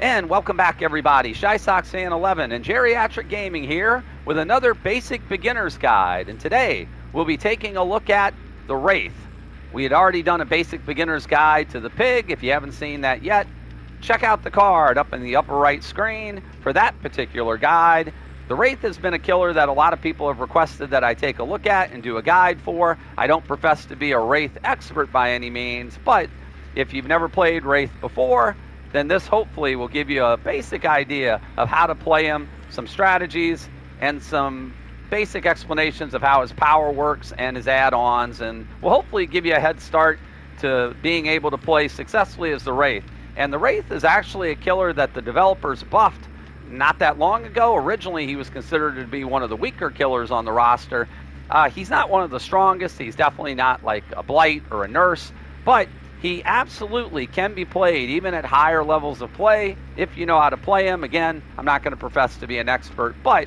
And welcome back, everybody. ChiSox Fan 11 and Geriatric Gaming here with another basic beginner's guide. And today we'll be taking a look at the Wraith. We had already done a basic beginner's guide to the Pig. If you haven't seen that yet, check out the card up in the upper right screen for that particular guide. The Wraith has been a killer that a lot of people have requested that I take a look at and do a guide for. I don't profess to be a Wraith expert by any means, but if you've never played Wraith before, then this hopefully will give you a basic idea of how to play him, some strategies, and some basic explanations of how his power works and his add-ons, and will hopefully give you a head start to being able to play successfully as the Wraith. And the Wraith is actually a killer that the developers buffed not that long ago. Originally, he was considered to be one of the weaker killers on the roster. Uh, he's not one of the strongest. He's definitely not like a Blight or a Nurse, but he absolutely can be played even at higher levels of play if you know how to play him. Again, I'm not going to profess to be an expert, but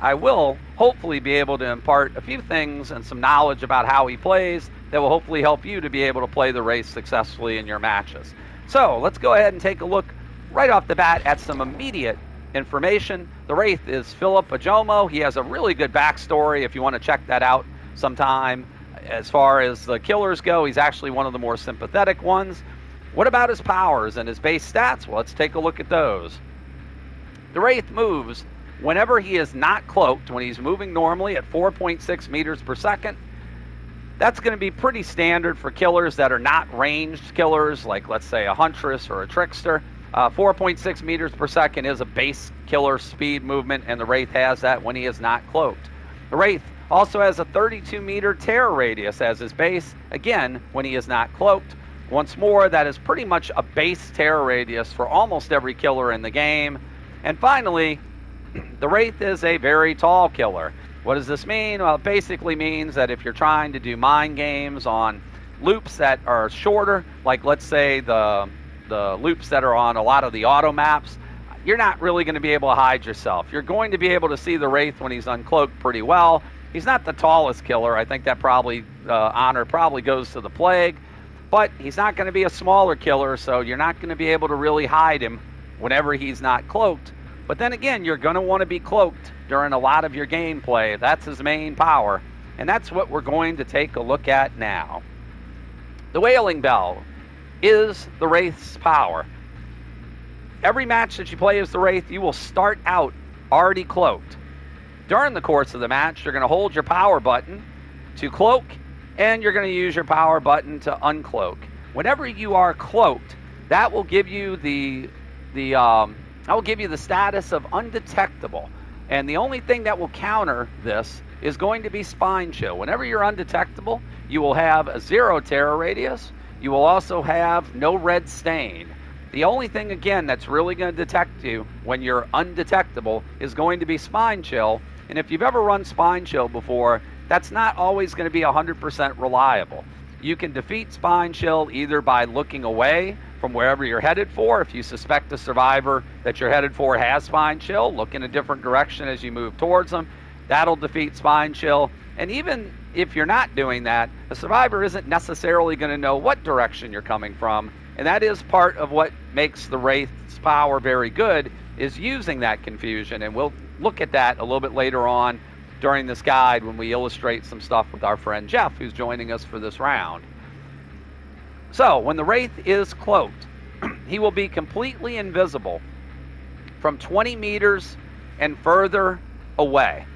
I will hopefully be able to impart a few things and some knowledge about how he plays that will hopefully help you to be able to play the Wraith successfully in your matches. So let's go ahead and take a look right off the bat at some immediate information. The Wraith is Philip Ojomo. He has a really good backstory if you want to check that out sometime as far as the killers go, he's actually one of the more sympathetic ones. What about his powers and his base stats? Well, let's take a look at those. The Wraith moves whenever he is not cloaked, when he's moving normally at 4.6 meters per second. That's going to be pretty standard for killers that are not ranged killers, like let's say a Huntress or a Trickster. Uh, 4.6 meters per second is a base killer speed movement, and the Wraith has that when he is not cloaked. The Wraith also has a 32 meter terror radius as his base, again, when he is not cloaked. Once more, that is pretty much a base terror radius for almost every killer in the game. And finally, the Wraith is a very tall killer. What does this mean? Well, it basically means that if you're trying to do mind games on loops that are shorter, like let's say the the loops that are on a lot of the auto maps, you're not really going to be able to hide yourself. You're going to be able to see the Wraith when he's uncloaked pretty well, He's not the tallest killer. I think that probably uh, honor probably goes to the plague, but he's not going to be a smaller killer, so you're not going to be able to really hide him whenever he's not cloaked. But then again, you're going to want to be cloaked during a lot of your gameplay. That's his main power, and that's what we're going to take a look at now. The Wailing Bell is the Wraith's power. Every match that you play as the Wraith, you will start out already cloaked. During the course of the match, you're going to hold your power button to cloak, and you're going to use your power button to uncloak. Whenever you are cloaked, that will give you the the um, that will give you the status of undetectable. And the only thing that will counter this is going to be spine chill. Whenever you're undetectable, you will have a zero terror radius. You will also have no red stain. The only thing, again, that's really going to detect you when you're undetectable is going to be spine chill, and if you've ever run Spine Chill before, that's not always going to be 100% reliable. You can defeat Spine Chill either by looking away from wherever you're headed for. If you suspect the survivor that you're headed for has Spine Chill, look in a different direction as you move towards them. That'll defeat Spine Chill. And even if you're not doing that, the survivor isn't necessarily going to know what direction you're coming from. And that is part of what makes the Power very good, is using that confusion. And we'll look at that a little bit later on during this guide when we illustrate some stuff with our friend Jeff, who's joining us for this round. So, when the Wraith is cloaked, he will be completely invisible from 20 meters and further away.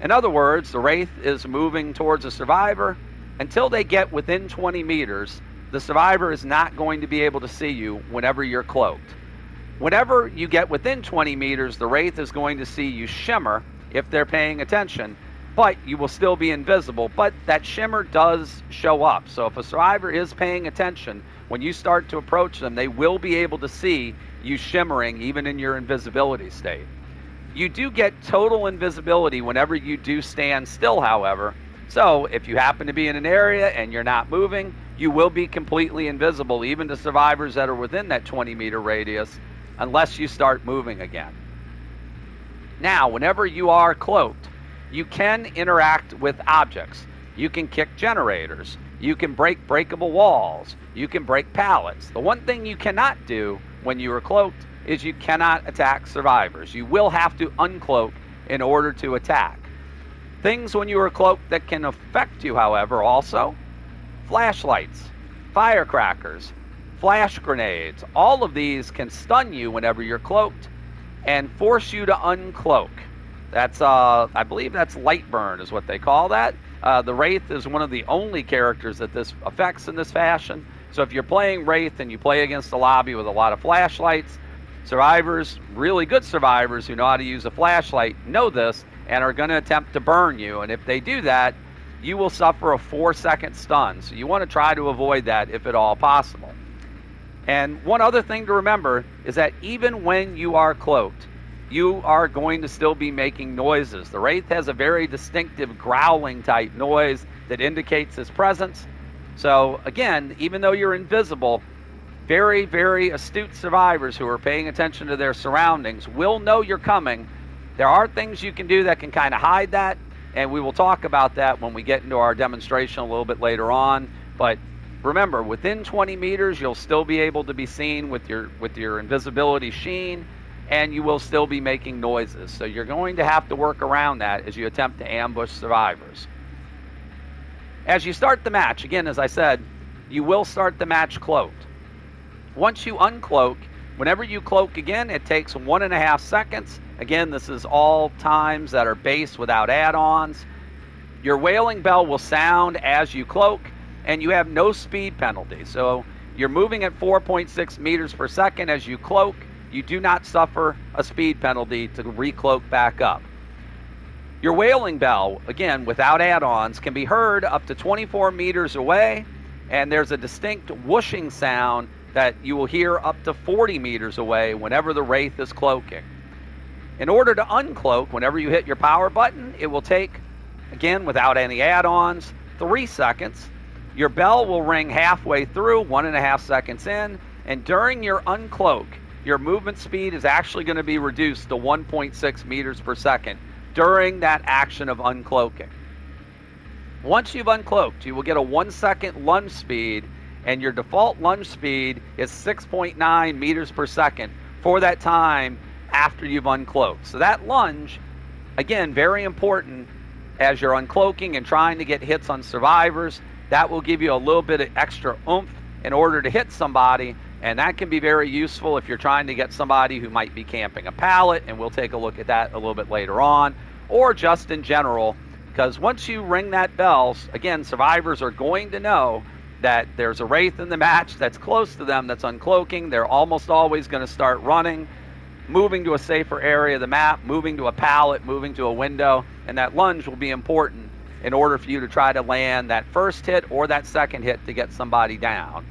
In other words, the Wraith is moving towards a survivor. Until they get within 20 meters, the survivor is not going to be able to see you whenever you're cloaked. Whenever you get within 20 meters, the Wraith is going to see you shimmer if they're paying attention, but you will still be invisible. But that shimmer does show up. So if a survivor is paying attention, when you start to approach them, they will be able to see you shimmering even in your invisibility state. You do get total invisibility whenever you do stand still, however. So if you happen to be in an area and you're not moving, you will be completely invisible, even to survivors that are within that 20 meter radius unless you start moving again. Now, whenever you are cloaked, you can interact with objects. You can kick generators. You can break breakable walls. You can break pallets. The one thing you cannot do when you are cloaked is you cannot attack survivors. You will have to uncloak in order to attack. Things when you are cloaked that can affect you, however, also flashlights, firecrackers, flash grenades. All of these can stun you whenever you're cloaked and force you to uncloak. That's, uh, I believe that's light burn, is what they call that. Uh, the Wraith is one of the only characters that this affects in this fashion. So if you're playing Wraith and you play against a lobby with a lot of flashlights, survivors, really good survivors who know how to use a flashlight, know this and are going to attempt to burn you. And if they do that, you will suffer a four second stun. So you want to try to avoid that if at all possible. And one other thing to remember is that even when you are cloaked, you are going to still be making noises. The Wraith has a very distinctive growling type noise that indicates his presence. So, again, even though you're invisible, very, very astute survivors who are paying attention to their surroundings will know you're coming. There are things you can do that can kind of hide that, and we will talk about that when we get into our demonstration a little bit later on. But remember, within 20 meters, you'll still be able to be seen with your with your invisibility sheen and you will still be making noises. So you're going to have to work around that as you attempt to ambush survivors. As you start the match, again, as I said, you will start the match cloaked. Once you uncloak, whenever you cloak again, it takes one and a half seconds. Again, this is all times that are base without add ons. Your wailing bell will sound as you cloak, and you have no speed penalty. So you're moving at 4.6 meters per second as you cloak you do not suffer a speed penalty to recloak back up. Your wailing bell, again, without add ons, can be heard up to 24 meters away, and there's a distinct whooshing sound that you will hear up to 40 meters away whenever the Wraith is cloaking. In order to uncloak, whenever you hit your power button, it will take, again, without any add ons, three seconds. Your bell will ring halfway through, one and a half seconds in, and during your uncloak, your movement speed is actually going to be reduced to 1.6 meters per second during that action of uncloaking. Once you've uncloaked, you will get a one second lunge speed, and your default lunge speed is 6.9 meters per second for that time after you've uncloaked. So that lunge, again, very important as you're uncloaking and trying to get hits on survivors. That will give you a little bit of extra oomph in order to hit somebody and that can be very useful if you're trying to get somebody who might be camping a pallet, and we'll take a look at that a little bit later on, or just in general, because once you ring that bell, again, survivors are going to know that there's a wraith in the match that's close to them that's uncloaking. They're almost always going to start running, moving to a safer area of the map, moving to a pallet, moving to a window, and that lunge will be important in order for you to try to land that first hit or that second hit to get somebody down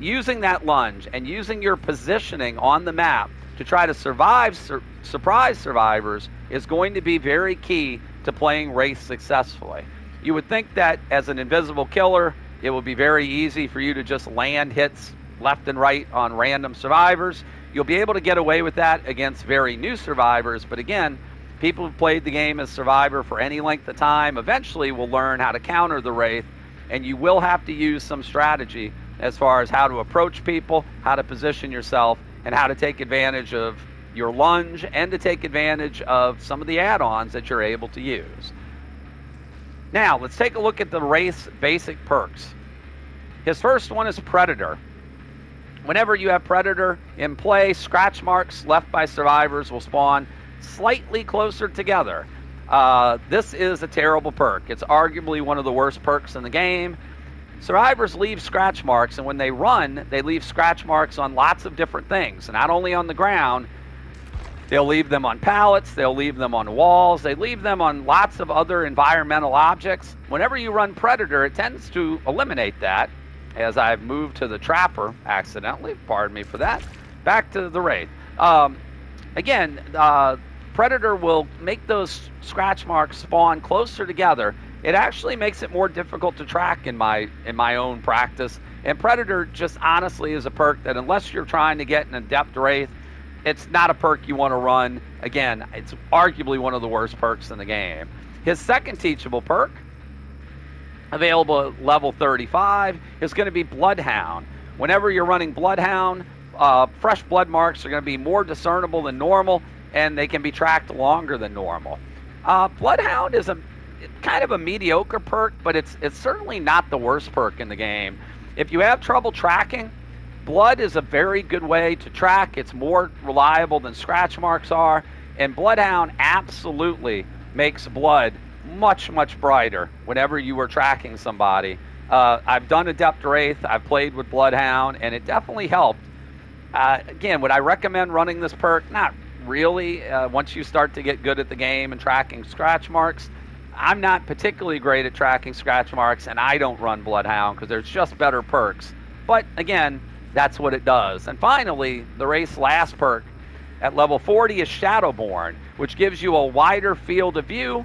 using that lunge and using your positioning on the map to try to survive sur- surprise survivors is going to be very key to playing Wraith successfully. You would think that as an invisible killer, it would be very easy for you to just land hits left and right on random survivors. You'll be able to get away with that against very new survivors, but again, people who've played the game as survivor for any length of time eventually will learn how to counter the Wraith, and you will have to use some strategy as far as how to approach people, how to position yourself, and how to take advantage of your lunge and to take advantage of some of the add ons that you're able to use. Now, let's take a look at the Wraith's basic perks. His first one is Predator. Whenever you have Predator in play, scratch marks left by survivors will spawn slightly closer together. Uh, this is a terrible perk. It's arguably one of the worst perks in the game. Survivors leave scratch marks, and when they run, they leave scratch marks on lots of different things, not only on the ground. They'll leave them on pallets, they'll leave them on walls, they leave them on lots of other environmental objects. Whenever you run Predator, it tends to eliminate that, as I've moved to the Trapper accidentally. Pardon me for that. Back to the Wraith. Um, again, uh, Predator will make those scratch marks spawn closer together it actually makes it more difficult to track in my in my own practice. And Predator just honestly is a perk that unless you're trying to get an adept wraith, it's not a perk you want to run. Again, it's arguably one of the worst perks in the game. His second teachable perk, available at level 35, is going to be Bloodhound. Whenever you're running Bloodhound, uh, fresh blood marks are going to be more discernible than normal, and they can be tracked longer than normal. Uh, Bloodhound is a kind of a mediocre perk, but it's it's certainly not the worst perk in the game. If you have trouble tracking, blood is a very good way to track. It's more reliable than scratch marks are, and Bloodhound absolutely makes blood much much brighter whenever you are tracking somebody. Uh, I've done Adept Wraith, I've played with Bloodhound, and it definitely helped. Uh, again, would I recommend running this perk? Not really. Uh, once you start to get good at the game and tracking scratch marks, I'm not particularly great at tracking scratch marks, and I don't run Bloodhound because there's just better perks. But again, that's what it does. And finally, the Wraith's last perk at level 40 is Shadowborn, which gives you a wider field of view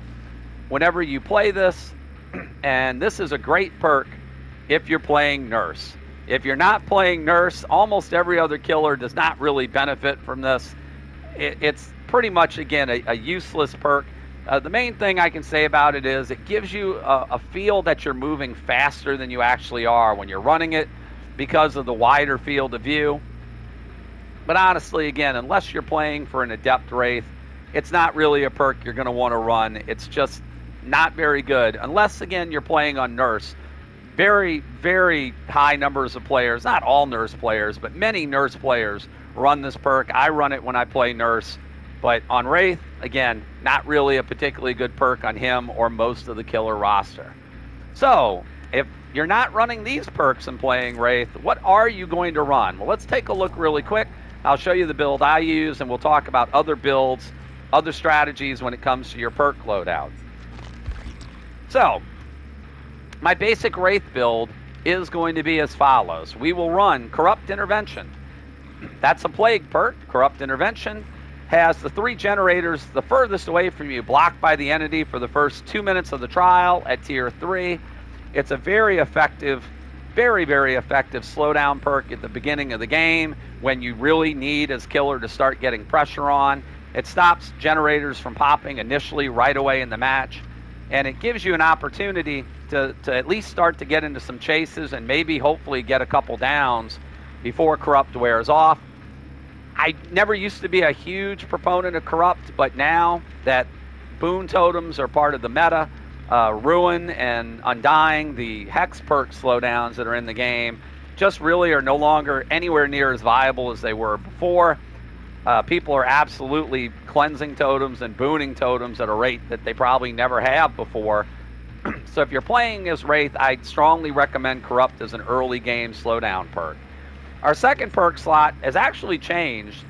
whenever you play this. And this is a great perk if you're playing Nurse. If you're not playing Nurse, almost every other killer does not really benefit from this. It, it's pretty much, again, a, a useless perk. Uh, the main thing I can say about it is it gives you a, a, feel that you're moving faster than you actually are when you're running it because of the wider field of view. But honestly, again, unless you're playing for an Adept Wraith, it's not really a perk you're going to want to run. It's just not very good. Unless, again, you're playing on Nurse. Very, very high numbers of players, not all Nurse players, but many Nurse players run this perk. I run it when I play Nurse. But on Wraith, again, not really a particularly good perk on him or most of the killer roster. So, if you're not running these perks and playing Wraith, what are you going to run? Well, let's take a look really quick. I'll show you the build I use, and we'll talk about other builds, other strategies when it comes to your perk loadout. So, my basic Wraith build is going to be as follows. We will run Corrupt Intervention. That's a plague perk. Corrupt Intervention has the three generators the furthest away from you blocked by the entity for the first two minutes of the trial at tier three. It's a very effective, very, very effective slowdown perk at the beginning of the game when you really need as killer to start getting pressure on. It stops generators from popping initially right away in the match, and it gives you an opportunity to, to at least start to get into some chases and maybe hopefully get a couple downs before corrupt wears off. I never used to be a huge proponent of corrupt, but now that boon totems are part of the meta, uh, ruin and undying, the hex perk slowdowns that are in the game, just really are no longer anywhere near as viable as they were before. Uh, people are absolutely cleansing totems and booning totems at a rate that they probably never have before. so if you're playing as Wraith, I'd strongly recommend Corrupt as an early game slowdown perk. Our second perk slot has actually changed.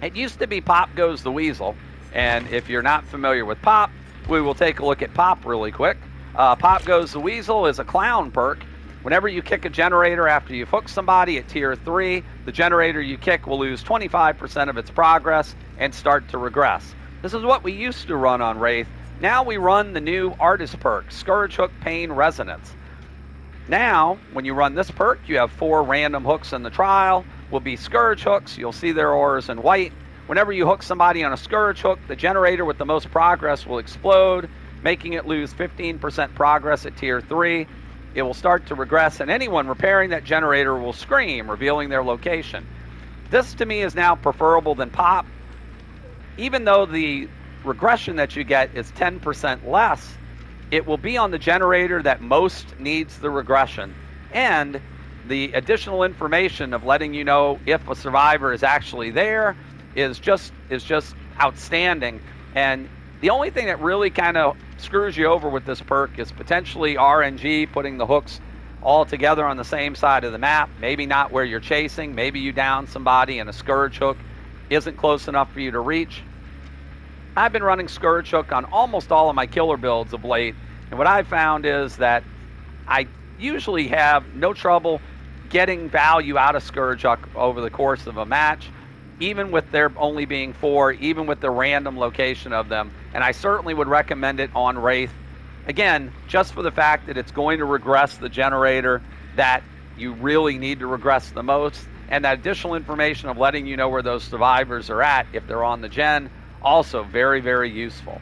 It used to be Pop Goes the Weasel, and if you're not familiar with Pop, we will take a look at Pop really quick. Uh, Pop Goes the Weasel is a clown perk. Whenever you kick a generator after you've hooked somebody at tier 3, the generator you kick will lose 25% of its progress and start to regress. This is what we used to run on Wraith. Now we run the new artist perk, Scourge Hook Pain Resonance. Now, when you run this perk, you have four random hooks in the trial. Will be Scourge hooks. You'll see their auras in white. Whenever you hook somebody on a Scourge hook, the generator with the most progress will explode, making it lose 15% progress at tier 3. It will start to regress, and anyone repairing that generator will scream, revealing their location. This to me is now preferable than pop. Even though the regression that you get is 10% less, it will be on the generator that most needs the regression. And the additional information of letting you know if a survivor is actually there is just is just outstanding. And the only thing that really kind of screws you over with this perk is potentially RNG putting the hooks all together on the same side of the map. Maybe not where you're chasing. Maybe you down somebody and a Scourge hook isn't close enough for you to reach. I've been running Scourge Hook on almost all of my killer builds of late, and what I've found is that I usually have no trouble getting value out of Scourge Hook over the course of a match, even with there only being four, even with the random location of them. And I certainly would recommend it on Wraith. Again, just for the fact that it's going to regress the generator that you really need to regress the most, and that additional information of letting you know where those survivors are at if they're on the gen also very, very useful.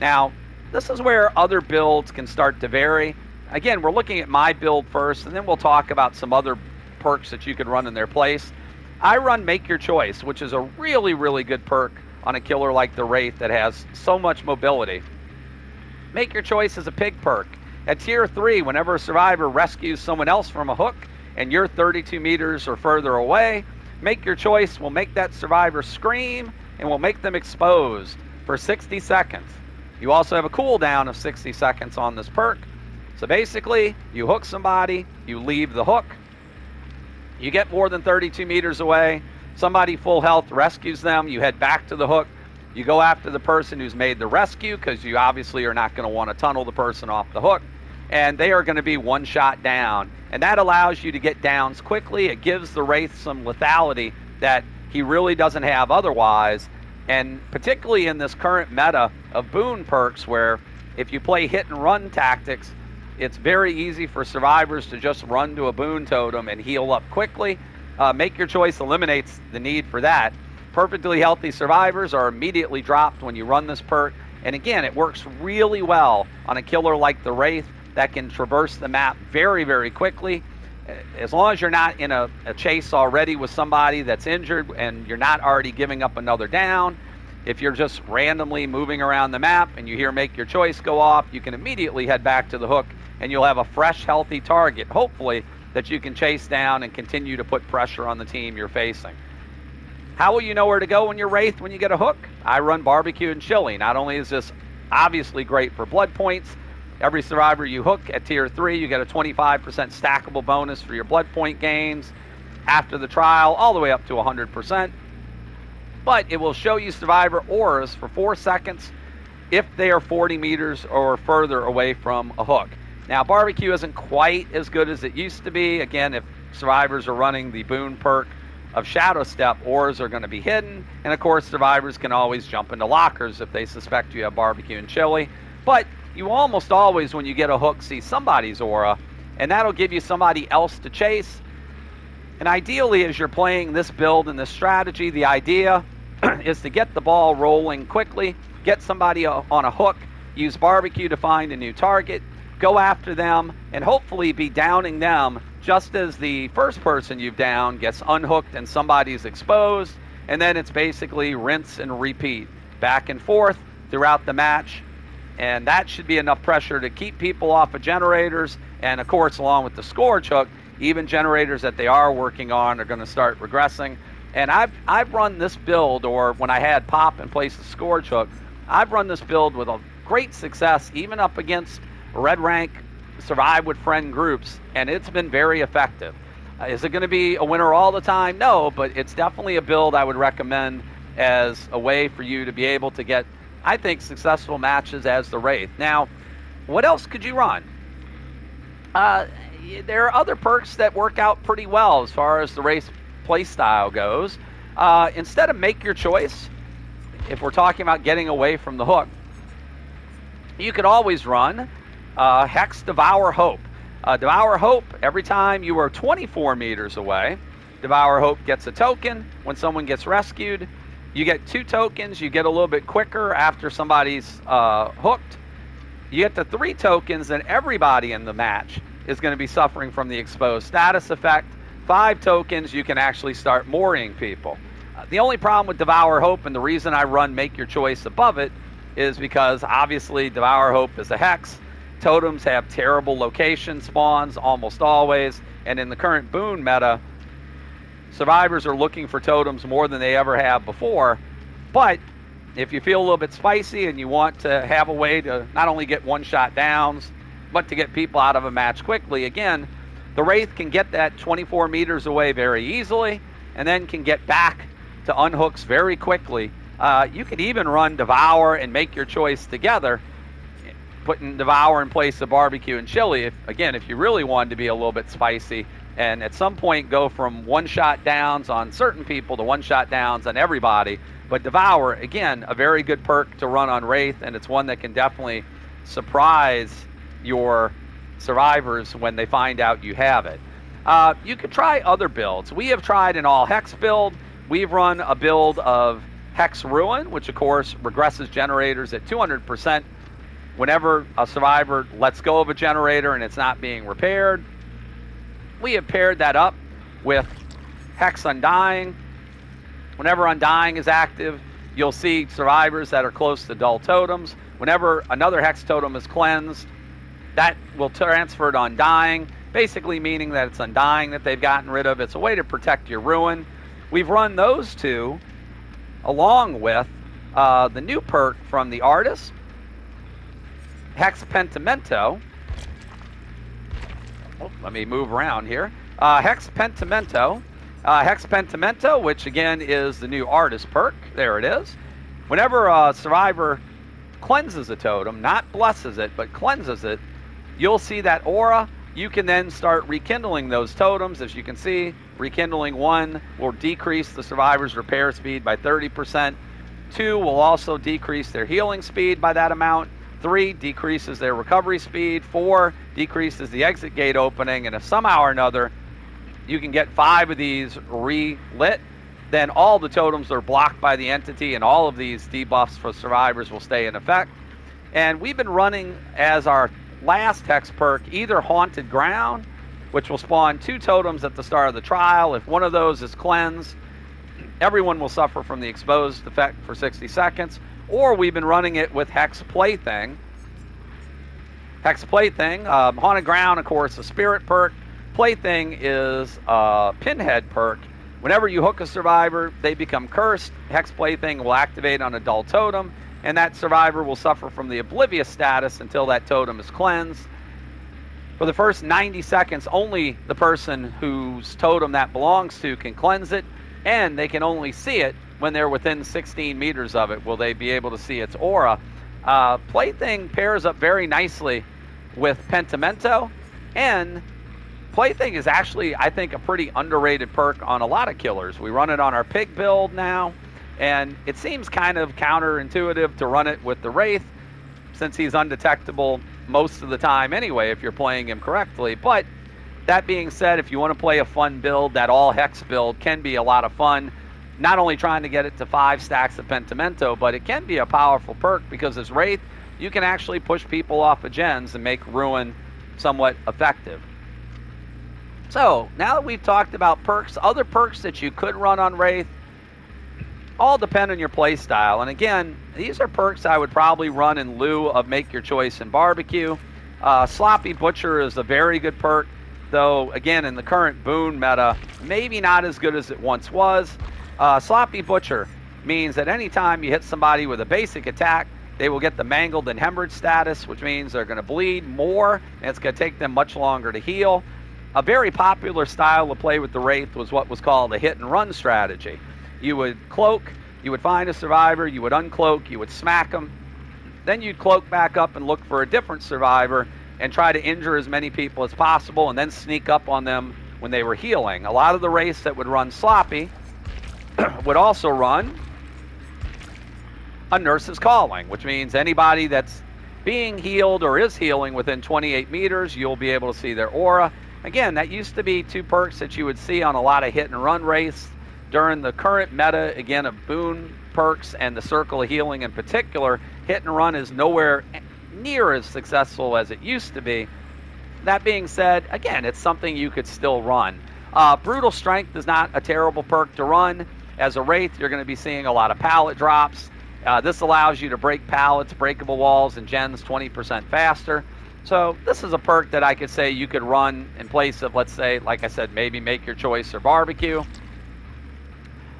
Now, this is where other builds can start to vary. Again, we're looking at my build first, and then we'll talk about some other perks that you could run in their place. I run Make Your Choice, which is a really, really good perk on a killer like the Wraith that has so much mobility. Make Your Choice is a pig perk. At tier 3, whenever a survivor rescues someone else from a hook and you're 32 meters or further away, Make Your Choice will make that survivor scream and will make them exposed for 60 seconds. You also have a cooldown of 60 seconds on this perk. So basically, you hook somebody, you leave the hook, you get more than 32 meters away, somebody full health rescues them, you head back to the hook, you go after the person who's made the rescue because you obviously are not going to want to tunnel the person off the hook, and they are going to be one shot down. And that allows you to get downs quickly. It gives the Wraith some lethality that he really doesn't have otherwise. And particularly in this current meta of boon perks, where if you play hit and run tactics, it's very easy for survivors to just run to a boon totem and heal up quickly. Uh, make your choice eliminates the need for that. Perfectly healthy survivors are immediately dropped when you run this perk. And again, it works really well on a killer like the Wraith that can traverse the map very, very quickly. As long as you're not in a, a chase already with somebody that's injured and you're not already giving up another down, if you're just randomly moving around the map and you hear make your choice go off, you can immediately head back to the hook and you'll have a fresh, healthy target, hopefully, that you can chase down and continue to put pressure on the team you're facing. How will you know where to go when you're Wraith when you get a hook? I run barbecue and chili. Not only is this obviously great for blood points, every survivor you hook at tier 3, you get a 25% stackable bonus for your blood point gains after the trial, all the way up to 100%. But it will show you survivor auras for 4 seconds if they are 40 meters or further away from a hook. Now, barbecue isn't quite as good as it used to be. Again, if survivors are running the boon perk of Shadow Step, auras are going to be hidden. And of course, survivors can always jump into lockers if they suspect you have barbecue and chili. But you almost always, when you get a hook, see somebody's aura, and that'll give you somebody else to chase. And ideally, as you're playing this build and this strategy, the idea is to get the ball rolling quickly, get somebody uh, on a hook, use barbecue to find a new target, go after them, and hopefully be downing them just as the first person you've downed gets unhooked and somebody's exposed. And then it's basically rinse and repeat back and forth throughout the match. And that should be enough pressure to keep people off of generators. And of course, along with the scourge hook, even generators that they are working on are going to start regressing. And I've, I've run this build, or when I had Pop in place of Scourge Hook, I've run this build with a great success, even up against red rank survive with friend groups, and it's been very effective. Uh, is it going to be a winner all the time? No, but it's definitely a build I would recommend as a way for you to be able to get, I think, successful matches as the Wraith. Now, what else could you run? Uh, there are other perks that work out pretty well as far as the Wraith playstyle goes. Uh, instead of make your choice, if we're talking about getting away from the hook, you could always run uh, Hex Devour Hope. Uh, Devour Hope, every time you are 24 meters away, Devour Hope gets a token. When someone gets rescued, you get two tokens. You get a little bit quicker after somebody's uh, hooked. You get the three tokens, and everybody in the match is going to be suffering from the exposed status effect. Five tokens, you can actually start mooring people. Uh, the only problem with Devour Hope, and the reason I run Make Your Choice above it, is because obviously Devour Hope is a hex. Totems have terrible location spawns almost always, and in the current boon meta, survivors are looking for totems more than they ever have before. But if you feel a little bit spicy and you want to have a way to not only get one shot downs, but to get people out of a match quickly, again, the Wraith can get that 24 meters away very easily and then can get back to unhooks very quickly. Uh, you can even run Devour and make your choice together putting Devour in place of barbecue and chili. If again, if you really wanted to be a little bit spicy, and at some point go from one shot downs on certain people to one shot downs on everybody. But Devour, again, a very good perk to run on Wraith, and it's one that can definitely surprise your survivors when they find out you have it. Uh, you could try other builds. We have tried an all hex build. We've run a build of Hex Ruin, which of course regresses generators at 200% whenever a survivor lets go of a generator and it's not being repaired, we have paired that up with Hex Undying. Whenever Undying is active, you'll see survivors that are close to dull totems. Whenever another Hex totem is cleansed, that will transfer to Undying, basically meaning that it's Undying that they've gotten rid of. It's a way to protect your ruin. We've run those two along with uh, the new perk from the artist, Hex Pentimento. Oh, let me move around here. Uh, Hex Pentimento. Uh, Hex Pentimento, which again is the new artist perk. There it is. Whenever a survivor cleanses a totem, not blesses it, but cleanses it, you'll see that aura. You can then start rekindling those totems. As you can see, rekindling one will decrease the survivor's repair speed by 30%. Two will also decrease their healing speed by that amount. Three decreases their recovery speed. Four decreases the exit gate opening. And if somehow or another you can get five of these relit, then all the totems are blocked by the entity and all of these debuffs for survivors will stay in effect. And we've been running as our last hex perk either Haunted Ground, which will spawn two totems at the start of the trial. If one of those is cleansed, everyone will suffer from the exposed effect for 60 seconds. Or we've been running it with Hex Plaything. Hex Plaything, um, Haunted Ground, of course, a spirit perk. Plaything is a pinhead perk. Whenever you hook a survivor, they become cursed. Hex Plaything will activate on a dull totem, and that survivor will suffer from the oblivious status until that totem is cleansed. For the first 90 seconds, only the person whose totem that belongs to can cleanse it, and they can only see it when they're within 16 meters of it. Will they be able to see its aura? Uh, Plaything pairs up very nicely with Pentimento, and Plaything is actually, I think, a pretty underrated perk on a lot of killers. We run it on our pig build now, and it seems kind of counterintuitive to run it with the Wraith, since he's undetectable most of the time anyway if you're playing him correctly. But that being said, if you want to play a fun build, that all hex build can be a lot of fun. Not only trying to get it to five stacks of Pentimento, but it can be a powerful perk because as Wraith, you can actually push people off of gens and make Ruin somewhat effective. So, now that we've talked about perks, other perks that you could run on Wraith, all depend on your play style. And again, these are perks I would probably run in lieu of Make Your Choice in Barbecue. Uh, Sloppy Butcher is a very good perk, though, again, in the current Boon meta, maybe not as good as it once was. Uh, Sloppy Butcher means that anytime you hit somebody with a basic attack, they will get the mangled and hemorrhage status, which means they're going to bleed more, and it's going to take them much longer to heal. A very popular style of play with the Wraith was what was called a hit and run strategy. You would cloak, you would find a survivor, you would uncloak, you would smack them, then you'd cloak back up and look for a different survivor and try to injure as many people as possible and then sneak up on them when they were healing. A lot of the Wraiths that would run sloppy would also run a nurse's calling, which means anybody that's being healed or is healing within 28 meters, you'll be able to see their aura Again, that used to be two perks that you would see on a lot of hit and run Wraiths during the current meta, again, of boon perks and the circle of healing in particular. Hit and run is nowhere near as successful as it used to be. That being said, again, it's something you could still run. Uh, brutal strength is not a terrible perk to run. As a wraith, you're going to be seeing a lot of pallet drops. Uh, this allows you to break pallets, breakable walls, and gens 20% faster. So this is a perk that I could say you could run in place of, let's say, like I said, maybe make your choice or barbecue.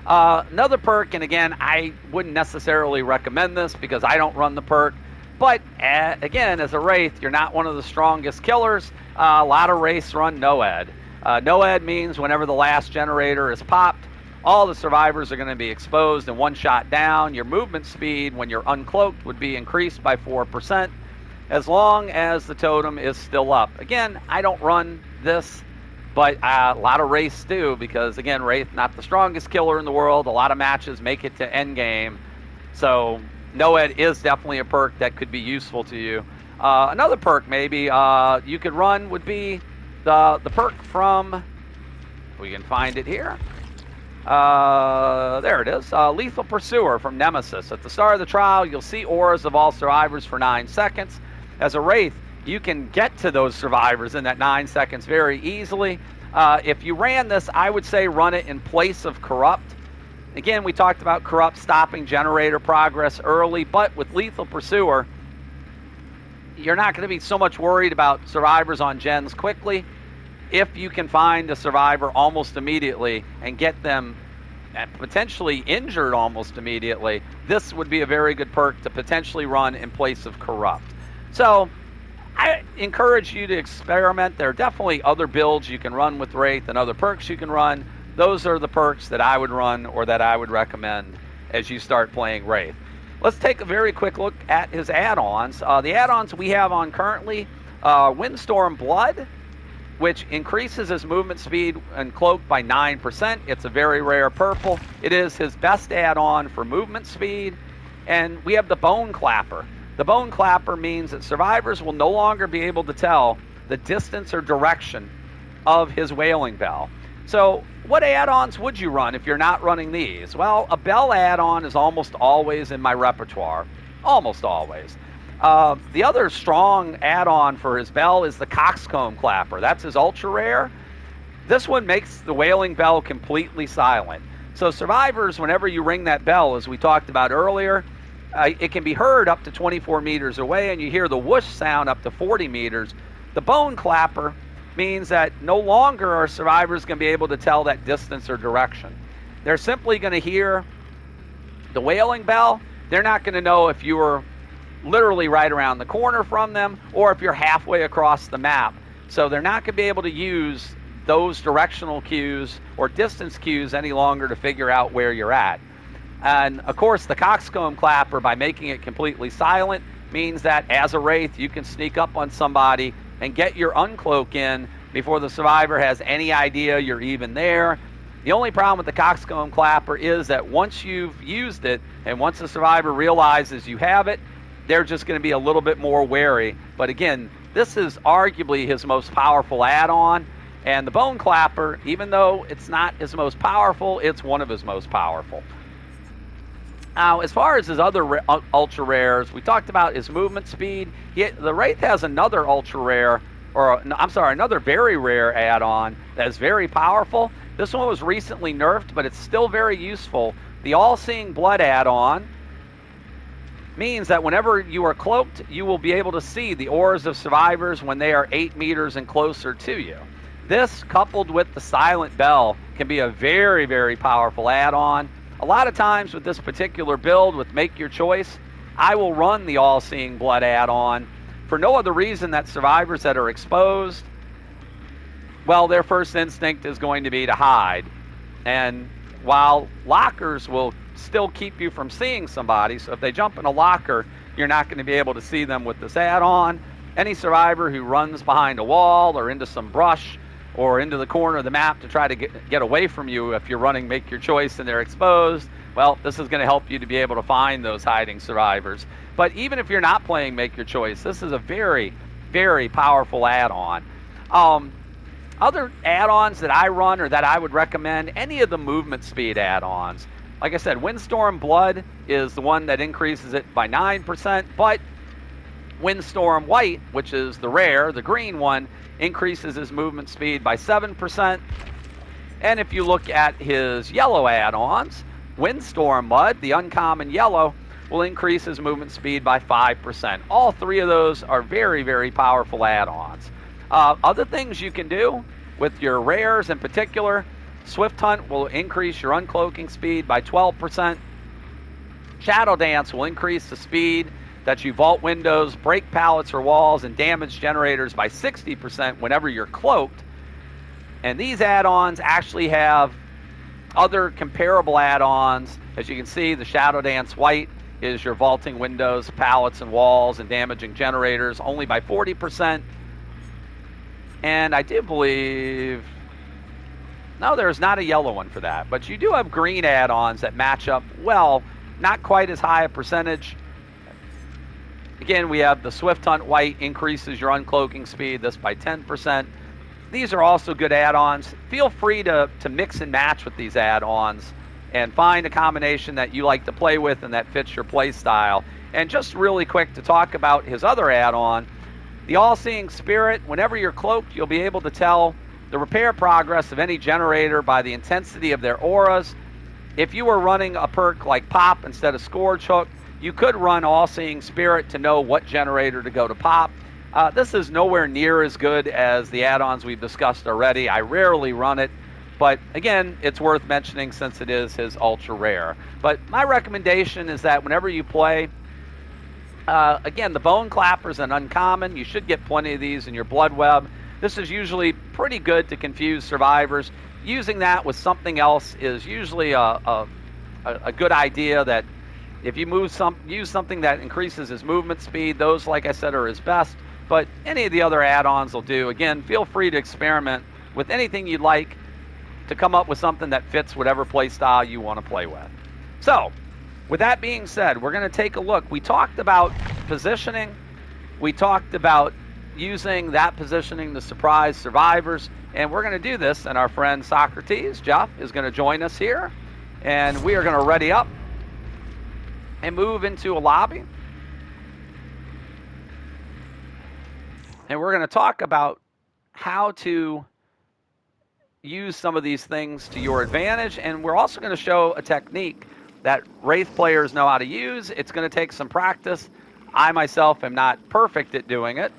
Uh, another perk, and again, I wouldn't necessarily recommend this because I don't run the perk. But uh, again, as a Wraith, you're not one of the strongest killers. Uh, a lot of Wraiths run Noed. Uh, Noed means whenever the last generator is popped, all the survivors are going to be exposed and one shot down. Your movement speed when you're uncloaked would be increased by 4% as long as the totem is still up. Again, I don't run this, but uh, a lot of Wraiths do because, again, Wraith, not the strongest killer in the world. A lot of matches make it to end game. So, Noed is definitely a perk that could be useful to you. Uh, another perk, maybe, uh, you could run would be the, the perk from, we can find it here. Uh, there it is. Uh, Lethal Pursuer from Nemesis. At the start of the trial, you'll see auras of all survivors for nine seconds. As a Wraith, you can get to those survivors in that nine seconds very easily. Uh, if you ran this, I would say run it in place of Corrupt. Again, we talked about Corrupt stopping generator progress early, but with Lethal Pursuer, you're not going to be so much worried about survivors on gens quickly if you can find a survivor almost immediately and get them potentially injured almost immediately, this would be a very good perk to potentially run in place of Corrupt. So I encourage you to experiment. There are definitely other builds you can run with Wraith and other perks you can run. Those are the perks that I would run or that I would recommend as you start playing Wraith. Let's take a very quick look at his add-ons. Uh, the add-ons we have on currently, uh, Windstorm Blood, which increases his movement speed and cloak by 9%. It's a very rare purple. It is his best add-on for movement speed. And we have the Bone Clapper. The Bone Clapper means that survivors will no longer be able to tell the distance or direction of his Wailing Bell. So what add-ons would you run if you're not running these? Well, a bell add-on is almost always in my repertoire. Almost always. Uh, the other strong add-on for his bell is the coxcomb clapper. That's his ultra rare. This one makes the wailing bell completely silent. So survivors, whenever you ring that bell, as we talked about earlier, uh, it can be heard up to 24 meters away, and you hear the whoosh sound up to 40 meters. The bone clapper means that no longer are survivors going to be able to tell that distance or direction. They're simply going to hear the wailing bell. They're not going to know if you were literally right around the corner from them or if you're halfway across the map. So they're not going to be able to use those directional cues or distance cues any longer to figure out where you're at. And of course, the coxcomb clapper, by making it completely silent, means that as a wraith, you can sneak up on somebody and get your uncloak in before the survivor has any idea you're even there. The only problem with the coxcomb clapper is that once you've used it and once the survivor realizes you have it, they're just going to be a little bit more wary. But again, this is arguably his most powerful add on. And the Bone Clapper, even though it's not his most powerful, it's one of his most powerful. Now, as far as his other uh, ultra rares, we talked about his movement speed. He, the Wraith has another ultra rare, or I'm sorry, another very rare add on that is very powerful. This one was recently nerfed, but it's still very useful. The All Seeing Blood add on means that whenever you are cloaked, you will be able to see the auras of survivors when they are eight meters and closer to you. This, coupled with the silent bell, can be a very, very powerful add on. A lot of times with this particular build, with Make Your Choice, I will run the All Seeing Blood add on for no other reason that survivors that are exposed, well, their first instinct is going to be to hide. And while lockers will still keep you from seeing somebody. So if they jump in a locker, you're not going to be able to see them with this add-on. Any survivor who runs behind a wall or into some brush or into the corner of the map to try to get, get away from you if you're running make your choice and they're exposed, well, this is going to help you to be able to find those hiding survivors. But even if you're not playing make your choice, this is a very, very powerful add-on. Um, other add-ons that I run or that I would recommend, any of the movement speed add-ons. Like I said, Windstorm Blood is the one that increases it by 9%, but Windstorm White, which is the rare, the green one, increases his movement speed by 7%. And if you look at his yellow add-ons, Windstorm Mud, the uncommon yellow, will increase his movement speed by 5%. All three of those are very, very powerful add-ons. Uh, other things you can do with your rares in particular, Swift Hunt will increase your uncloaking speed by 12%. Shadow Dance will increase the speed that you vault windows, break pallets or walls, and damage generators by 60% whenever you're cloaked. And these add-ons actually have other comparable add-ons. As you can see, the Shadow Dance White is your vaulting windows, pallets, and walls, and damaging generators only by 40%. And I do believe no, there's not a yellow one for that, but you do have green add-ons that match up well, not quite as high a percentage. Again, we have the Swift Hunt White increases your uncloaking speed, this by 10%. These are also good add-ons. Feel free to, to mix and match with these add-ons and find a combination that you like to play with and that fits your play style. And just really quick to talk about his other add-on, the All-Seeing Spirit. Whenever you're cloaked, you'll be able to tell the repair progress of any generator by the intensity of their auras. If you were running a perk like Pop instead of Scourge Hook, you could run All Seeing Spirit to know what generator to go to Pop. Uh, this is nowhere near as good as the add ons we've discussed already. I rarely run it, but again, it's worth mentioning since it is his ultra rare. But my recommendation is that whenever you play, uh, again, the Bone Clapper is an uncommon. You should get plenty of these in your Blood Web. This is usually pretty good to confuse survivors. Using that with something else is usually a, a, a good idea that if you move some, use something that increases his movement speed, those, like I said, are his best. But any of the other add-ons will do. Again, feel free to experiment with anything you'd like to come up with something that fits whatever play style you want to play with. So, with that being said, we're going to take a look. We talked about positioning. We talked about using that positioning to surprise survivors. And we're going to do this, and our friend Socrates, Jeff, is going to join us here. And we are going to ready up and move into a lobby. And we're going to talk about how to use some of these things to your advantage. And we're also going to show a technique that Wraith players know how to use. It's going to take some practice. I myself am not perfect at doing it.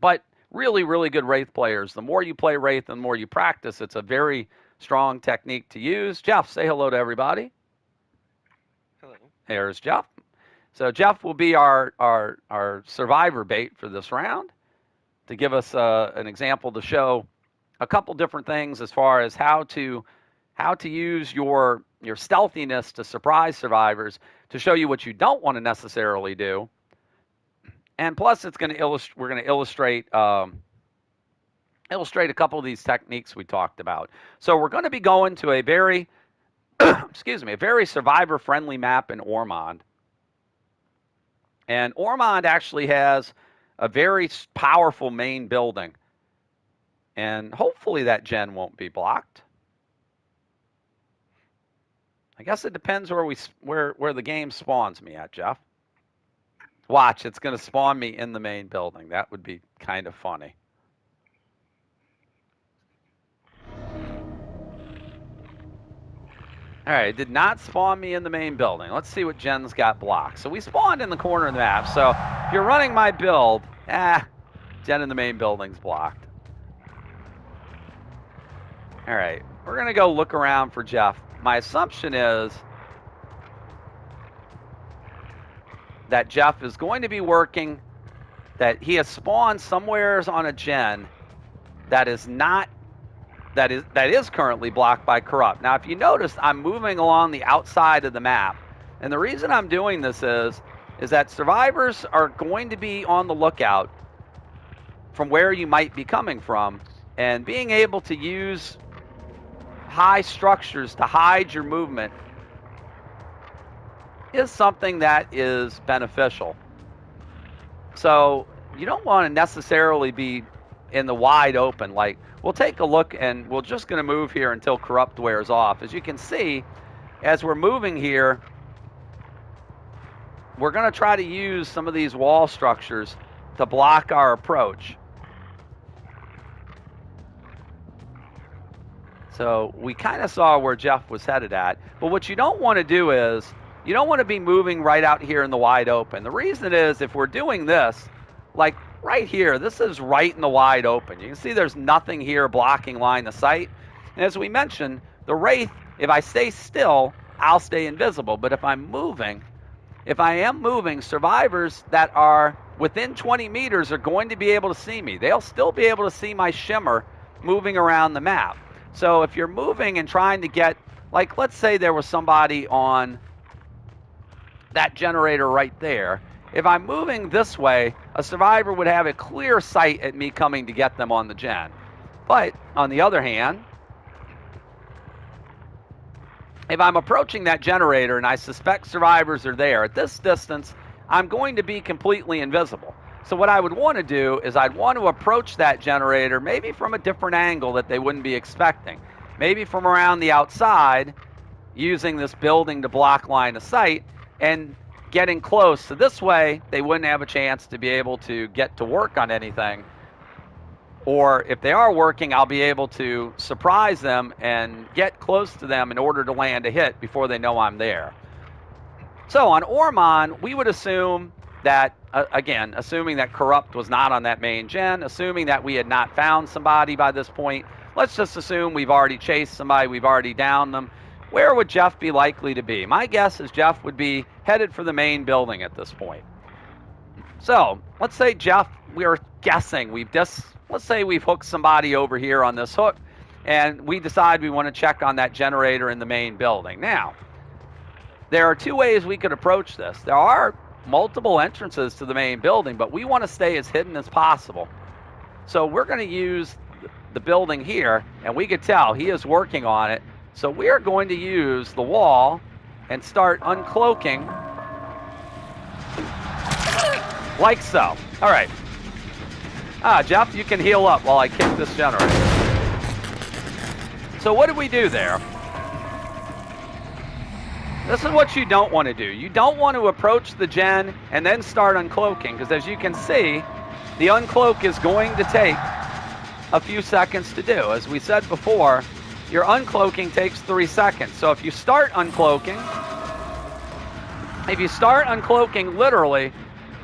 But really, really good Wraith players. The more you play Wraith, and the more you practice. It's a very strong technique to use. Jeff, say hello to everybody. Hello. Here's Jeff. So Jeff will be our, our, our survivor bait for this round to give us uh, an example to show a couple different things as far as how to how to use your your stealthiness to surprise survivors to show you what you don't want to necessarily do and plus it's going to illustrate we're going to illustrate um, illustrate a couple of these techniques we talked about. So we're going to be going to a very excuse me a very survivor friendly map in ormond. And ormond actually has a very powerful main building. And hopefully that gen won't be blocked. I guess it depends where we where where the game spawns me at jeff Watch, it's going to spawn me in the main building. That would be kind of funny. All right, it did not spawn me in the main building. Let's see what gen's got blocked. So we spawned in the corner of the map. So if you're running my build, ah, Jen in the main building's blocked. All right, we're going to go look around for Jeff. My assumption is that Jeff is going to be working, that he has spawned somewhere on a gen that is not that is that is currently blocked by corrupt. Now, if you notice, I'm moving along the outside of the map, and the reason I'm doing this is is that survivors are going to be on the lookout from where you might be coming from, and being able to use high structures to hide your movement is something that is beneficial. So you don't want to necessarily be in the wide open. Like, we'll take a look and we're just going to move here until corrupt wears off. As you can see, as we're moving here, we're going to try to use some of these wall structures to block our approach. So we kind of saw where Jeff was headed at. But what you don't want to do is you don't want to be moving right out here in the wide open. The reason is if we're doing this, like right here, this is right in the wide open. You can see there's nothing here blocking line of sight. And as we mentioned, the Wraith, if I stay still, I'll stay invisible. But if I'm moving, if I am moving, survivors that are within 20 meters are going to be able to see me. They'll still be able to see my shimmer moving around the map. So if you're moving and trying to get, like let's say there was somebody on that generator right there. If I'm moving this way, a survivor would have a clear sight at me coming to get them on the gen. But on the other hand, if I'm approaching that generator and I suspect survivors are there, at this distance, I'm going to be completely invisible. So what I would want to do is I'd want to approach that generator maybe from a different angle that they wouldn't be expecting. Maybe from around the outside using this building to block line of sight and getting close. So this way, they wouldn't have a chance to be able to get to work on anything. or if they are working, I'll be able to surprise them and get close to them in order to land a hit before they know I'm there. So on Ormond, we would assume that, uh, again, assuming that Corrupt was not on that main gen, assuming that we had not found somebody by this point, let's just assume we've already chased somebody, we've already downed them. Where would Jeff be likely to be? My guess is Jeff would be headed for the main building at this point. So let's say Jeff, we are guessing we've just let's say we've hooked somebody over here on this hook, and we decide we want to check on that generator in the main building. Now, there are two ways we could approach this. There are multiple entrances to the main building, but we want to stay as hidden as possible. So we're going to use the building here, and we could tell he is working on it. So we are going to use the wall and start uncloaking like so. All right. Ah, Jeff, you can heal up while I kick this generator. So what did we do there? This is what you don't want to do. You don't want to approach the gen and then start uncloaking, because as you can see, the uncloak is going to take a few seconds to do. As we said before, your uncloaking takes three seconds. So if you start uncloaking, if you start uncloaking literally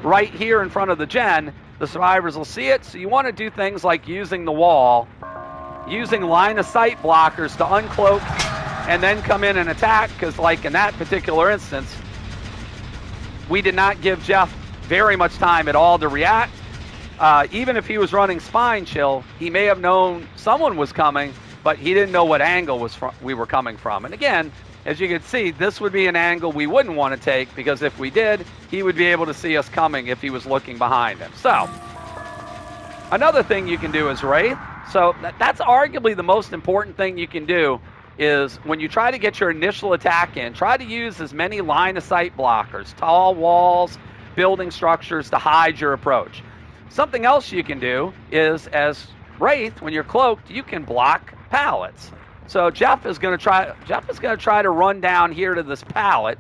right here in front of the gen, the survivors will see it. So you want to do things like using the wall, using line of sight blockers to uncloak and then come in and attack. Because, like in that particular instance, we did not give Jeff very much time at all to react. Uh, even if he was running spine chill, he may have known someone was coming, but he didn't know what angle was we were coming from. And again, as you can see, this would be an angle we wouldn't want to take because if we did, he would be able to see us coming if he was looking behind him. So, another thing you can do is Wraith. So that's arguably the most important thing you can do is when you try to get your initial attack in, try to use as many line of sight blockers, tall walls, building structures to hide your approach. Something else you can do is as Wraith, when you're cloaked, you can block pallets. So Jeff is going to try. Jeff is going to try to run down here to this pallet.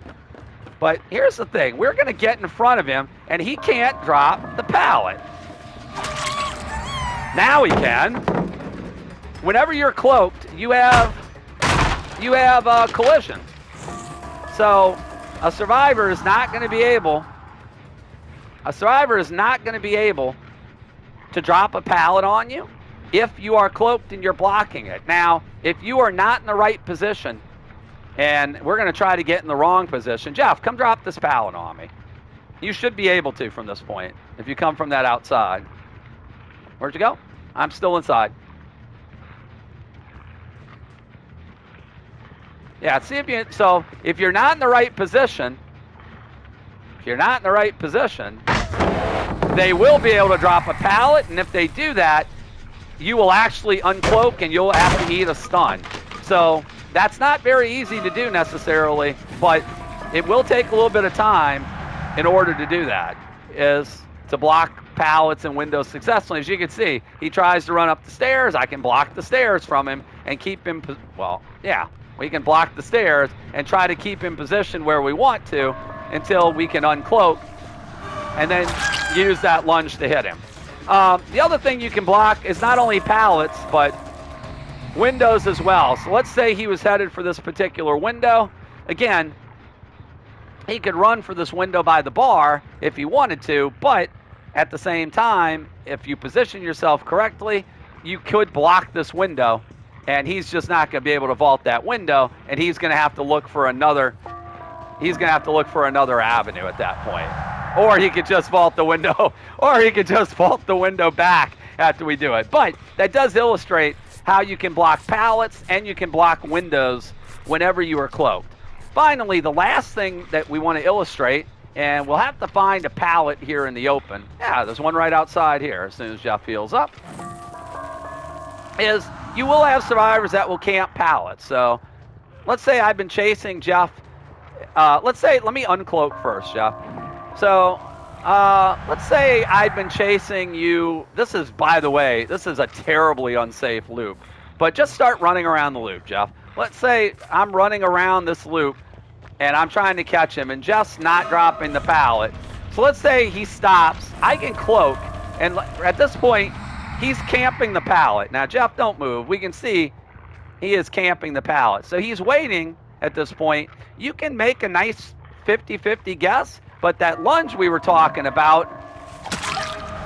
But here's the thing: we're going to get in front of him, and he can't drop the pallet. Now he can. Whenever you're cloaked, you have you have a collision. So a survivor is not going to be able. A survivor is not going to be able to drop a pallet on you if you are cloaked and you're blocking it. Now, if you are not in the right position, and we're going to try to get in the wrong position, Jeff, come drop this pallet on me. You should be able to from this point if you come from that outside. Where'd you go? I'm still inside. Yeah, see if you so if you're not in the right position, if you're not in the right position, they will be able to drop a pallet, and if they do that, you will actually uncloak and you'll have to eat a stun. So that's not very easy to do necessarily, but it will take a little bit of time in order to do that, is to block pallets and windows successfully. As you can see, he tries to run up the stairs. I can block the stairs from him and keep him, well, yeah, we can block the stairs and try to keep him positioned where we want to until we can uncloak and then use that lunge to hit him. Um, the other thing you can block is not only pallets, but windows as well. So let's say he was headed for this particular window. Again, he could run for this window by the bar if he wanted to, but at the same time, if you position yourself correctly, you could block this window, and he's just not going to be able to vault that window, and he's going to have to look for another. He's going to have to look for another avenue at that point or he could just vault the window, or he could just vault the window back after we do it. But that does illustrate how you can block pallets and you can block windows whenever you are cloaked. Finally, the last thing that we want to illustrate, and we'll have to find a pallet here in the open. Yeah, there's one right outside here as soon as Jeff heals up. Is you will have survivors that will camp pallets. So let's say I've been chasing Jeff. Uh, let's say, let me uncloak first, Jeff. So, uh, let's say I've been chasing you. This is, by the way, this is a terribly unsafe loop. But just start running around the loop, Jeff. Let's say I'm running around this loop and I'm trying to catch him and Jeff's not dropping the pallet. So let's say he stops. I can cloak, and at this point, he's camping the pallet. Now, Jeff, don't move. We can see he is camping the pallet. So he's waiting at this point. You can make a nice 50 50 guess, but that lunge we were talking about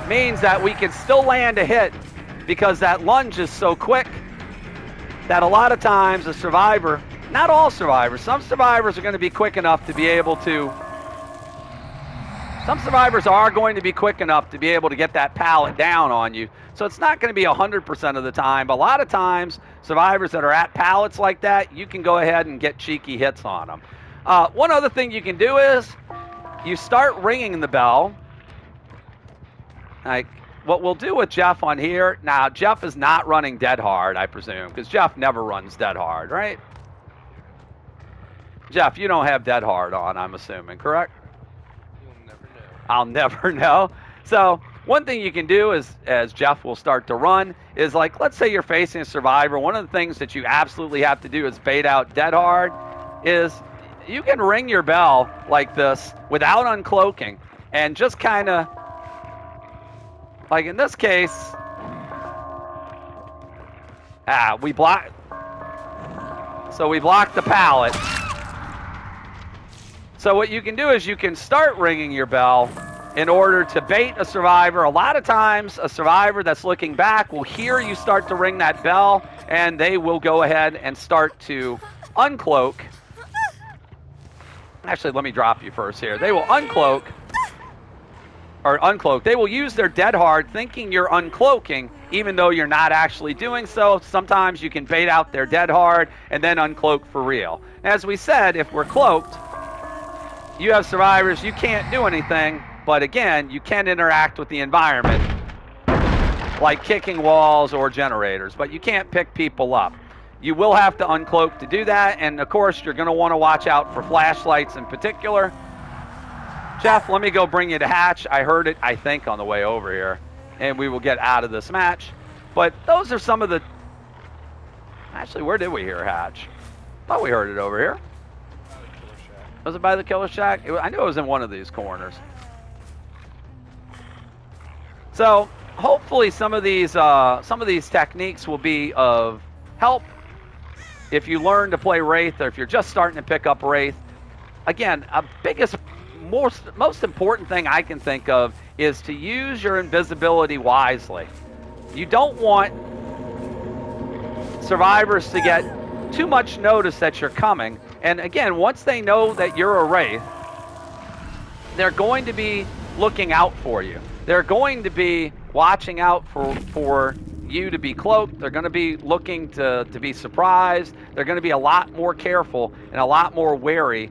means that we can still land a hit because that lunge is so quick that a lot of times a survivor, not all survivors, some survivors are going to be quick enough to be able to. Some survivors are going to be quick enough to be able to get that pallet down on you. So it's not going to be 100% of the time. But a lot of times, survivors that are at pallets like that, you can go ahead and get cheeky hits on them. Uh, one other thing you can do is you start ringing the bell. Like what we'll do with Jeff on here, now Jeff is not running dead hard, I presume, because Jeff never runs dead hard, right? Jeff, you don't have dead hard on, I'm assuming, correct? You'll never know. I'll never know. So one thing you can do is, as Jeff will start to run, is like, let's say you're facing a survivor. One of the things that you absolutely have to do is bait out dead hard. Is you can ring your bell like this without uncloaking and just kind of, like in this case, ah, we block. So we blocked the pallet. So what you can do is you can start ringing your bell in order to bait a survivor. A lot of times, a survivor that's looking back will hear you start to ring that bell, and they will go ahead and start to uncloak. Actually, let me drop you first here. They will uncloak, or uncloak. They will use their dead hard thinking you're uncloaking, even though you're not actually doing so. Sometimes you can bait out their dead hard and then uncloak for real. As we said, if we're cloaked, you have survivors, you can't do anything, but again, you can interact with the environment like kicking walls or generators, but you can't pick people up. You will have to uncloak to do that, and of course, you're going to want to watch out for flashlights in particular. Jeff, let me go bring you to hatch. I heard it, I think, on the way over here, and we will get out of this match. But those are some of the. Actually, where did we hear hatch? Thought we heard it over here. Was it by the killer shack? It I knew it was in one of these corners. So hopefully some of these uh, some of these techniques will be of help if you learn to play Wraith or if you're just starting to pick up Wraith. Again, a biggest most most important thing I can think of is to use your invisibility wisely. You don't want survivors to get too much notice that you're coming. And again, once they know that you're a Wraith, they're going to be looking out for you. They're going to be watching out for, for you to be cloaked. They're going to be looking to, to be surprised. They're going to be a lot more careful and a lot more wary.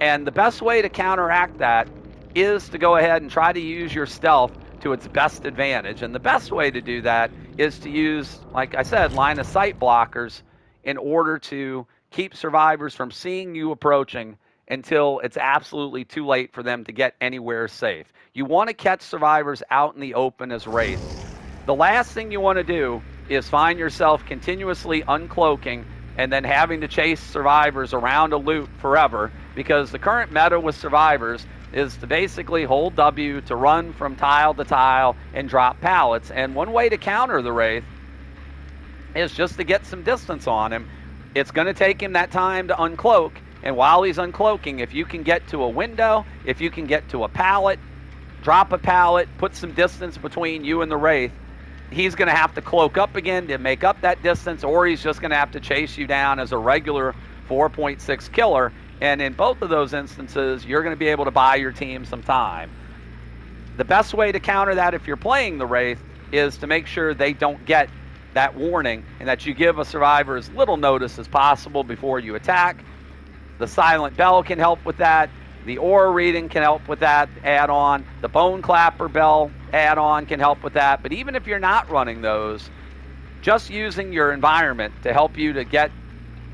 And the best way to counteract that is to go ahead and try to use your stealth to its best advantage. And the best way to do that is to use, like I said, line of sight blockers in order to keep survivors from seeing you approaching until it's absolutely too late for them to get anywhere safe. You want to catch survivors out in the open as Wraith. The last thing you want to do is find yourself continuously uncloaking and then having to chase survivors around a loop forever because the current meta with survivors is to basically hold W to run from tile to tile and drop pallets. And one way to counter the Wraith is just to get some distance on him. It's going to take him that time to uncloak. And while he's uncloaking, if you can get to a window, if you can get to a pallet, drop a pallet, put some distance between you and the Wraith, he's going to have to cloak up again to make up that distance, or he's just going to have to chase you down as a regular 4.6 killer. And in both of those instances, you're going to be able to buy your team some time. The best way to counter that if you're playing the Wraith is to make sure they don't get that warning and that you give a survivor as little notice as possible before you attack. The silent bell can help with that. The aura reading can help with that add on. The bone clapper bell add on can help with that. But even if you're not running those, just using your environment to help you to get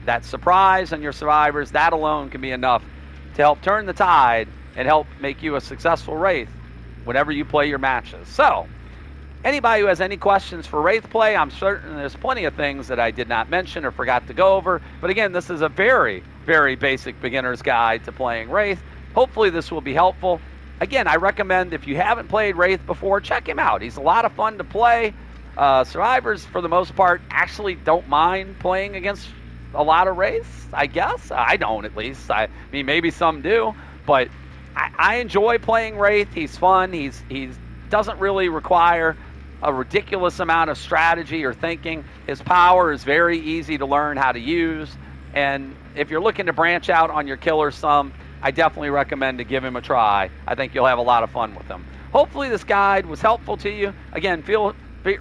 that surprise on your survivors, that alone can be enough to help turn the tide and help make you a successful Wraith whenever you play your matches. So, anybody who has any questions for Wraith play, I'm certain there's plenty of things that I did not mention or forgot to go over. But again, this is a very, very basic beginner's guide to playing Wraith. Hopefully, this will be helpful. Again, I recommend if you haven't played Wraith before, check him out. He's a lot of fun to play. Uh, survivors, for the most part, actually don't mind playing against a lot of Wraiths, I guess. I don't, at least. I mean, maybe some do, but I, I enjoy playing Wraith. He's fun. He's he doesn't really require a ridiculous amount of strategy or thinking. His power is very easy to learn how to use. And if you're looking to branch out on your killer some, I definitely recommend to give him a try. I think you'll have a lot of fun with him. Hopefully, this guide was helpful to you. Again, feel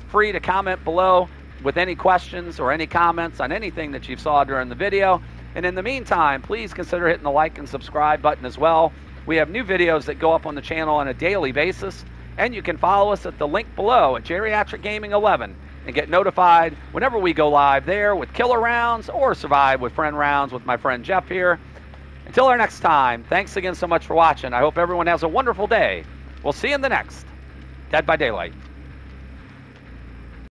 free to comment below with any questions or any comments on anything that you saw during the video. And in the meantime, please consider hitting the like and subscribe button as well. We have new videos that go up on the channel on a daily basis. And you can follow us at the link below at Geriatric Gaming 11 and get notified whenever we go live there with killer rounds or survive with friend rounds with my friend Jeff here. Until our next time, thanks again so much for watching. I hope everyone has a wonderful day. We'll see you in the next Dead by Daylight.